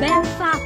Belfast.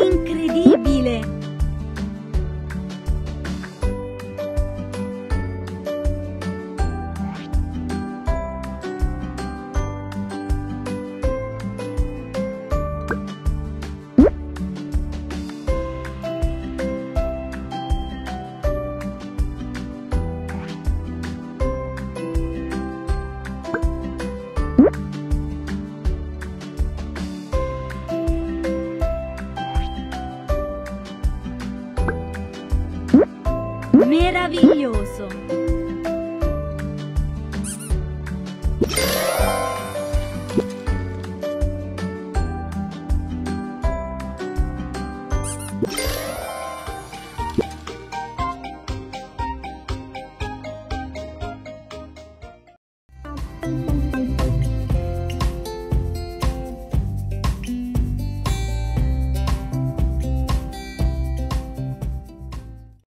nunca meraviglioso.